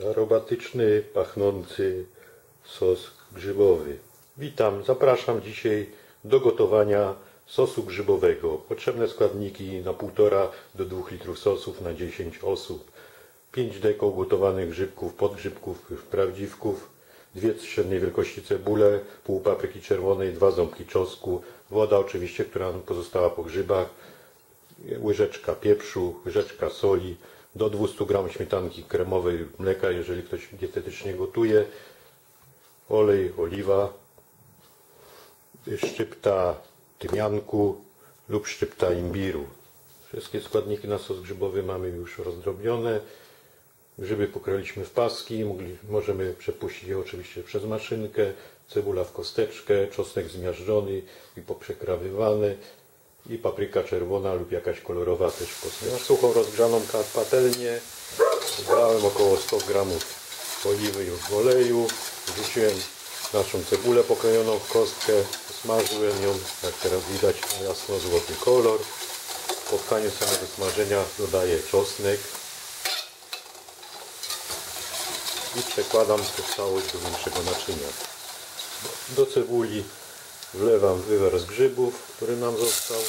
aromatyczny, pachnący sos grzybowy. Witam, zapraszam dzisiaj do gotowania sosu grzybowego. Potrzebne składniki na 1,5 do 2 litrów sosów na 10 osób. 5 deko ugotowanych grzybków, podgrzybków, prawdziwków, dwie średniej wielkości cebule, pół papryki czerwonej, dwa ząbki czosnku, woda oczywiście, która pozostała po grzybach, łyżeczka pieprzu, łyżeczka soli, do 200 gram śmietanki kremowej mleka, jeżeli ktoś dietetycznie gotuje, olej, oliwa, szczypta tymianku lub szczypta imbiru. Wszystkie składniki na sos grzybowy mamy już rozdrobnione. Grzyby pokroiliśmy w paski, mogli, możemy przepuścić je oczywiście przez maszynkę, cebula w kosteczkę, czosnek zmiażdżony i poprzekrawywany i papryka czerwona lub jakaś kolorowa też w. Na suchą rozgrzaną patelnię dodałem około 100 gramów oliwy lub oleju, wrzuciłem naszą cebulę pokrojoną w kostkę, smażyłem ją, jak teraz widać, na jasno złoty kolor. Po tkaniu samego smażenia dodaję czosnek i przekładam tę całość do większego naczynia. Do cebuli wlewam wywar z grzybów, który nam został.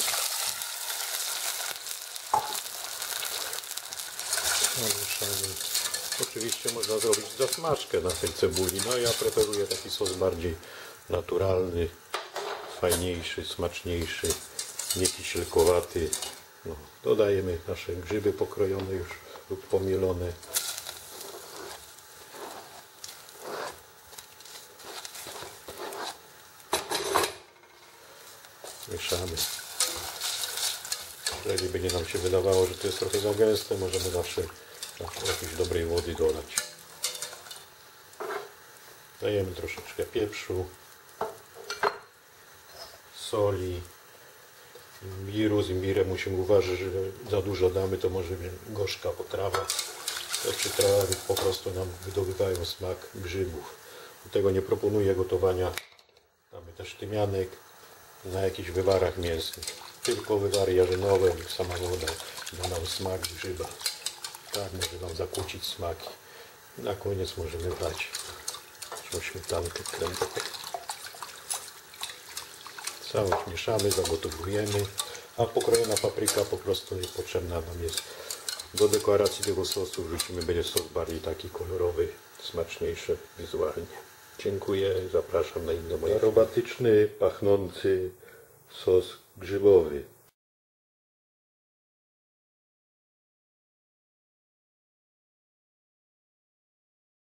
Oczywiście można zrobić zasmażkę na tej cebuli, no ja preferuję taki sos bardziej naturalny, fajniejszy, smaczniejszy, nie. No, dodajemy nasze grzyby pokrojone już lub pomielone. Mieszamy. Jeżeli będzie nam się wydawało, że to jest trochę za gęste, możemy zawsze jakiejś dobrej wody dolać. Dajemy troszeczkę pieprzu, soli, imbiru. Z imbirem musimy uważać, że za dużo damy, to może być gorzka potrawa. Te przyprawy po prostu nam wydobywają smak grzybów. Dlatego nie proponuję gotowania. Damy też tymianek na jakichś wywarach mięsnych. Tylko wywary jarzynowe sama woda da nam smak grzyba. Tak, może nam zakłócić smaki. Na koniec możemy dać tą śmietankę kremową. Całość mieszamy, zagotowujemy, a pokrojona papryka po prostu niepotrzebna nam jest. Do dekoracji tego sosu wrzucimy, będzie sos bardziej taki kolorowy, smaczniejszy wizualnie. Dziękuję, zapraszam na inne moje aromatyczny, pachnący sos grzybowy.